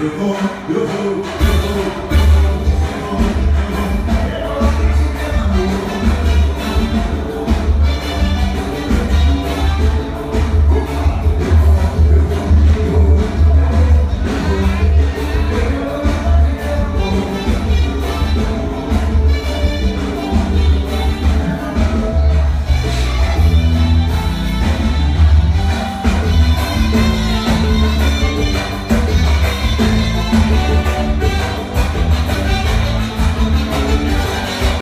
Yo voy, yo voy, yo going.